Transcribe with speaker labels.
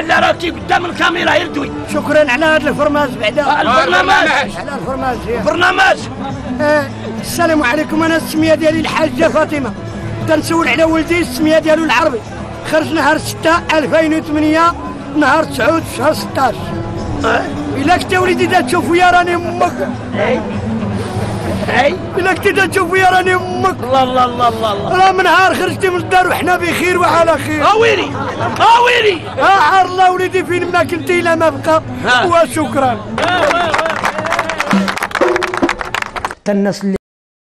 Speaker 1: لا لا راه كي قدام الكاميرا يردوي.
Speaker 2: شكرا على هذا الفرماج بعدا.
Speaker 1: البرنامج.
Speaker 2: على الفرماج يا.
Speaker 1: برنامج
Speaker 2: آه، السلام عليكم أنا السمية ديالي الحاجة فاطمة. تنسول على ولدي السمية ديالو العربي. خرج نهار 6 2008 نهار 9 شهر 16 إلا كنت وليدي تشوف ويا راني أمك
Speaker 1: اي
Speaker 2: الا كنت دا تشوف ويا راني أمك.
Speaker 1: الله الله الله الله الله.
Speaker 2: راه من نهار خرجتي من الدار وحنا بخير وعلى خير.
Speaker 1: اويلي اويلي
Speaker 2: ها عار الله وليدي فين ما كنتي لا ما بقى.
Speaker 1: ها.
Speaker 2: وشكرا. الناس اللي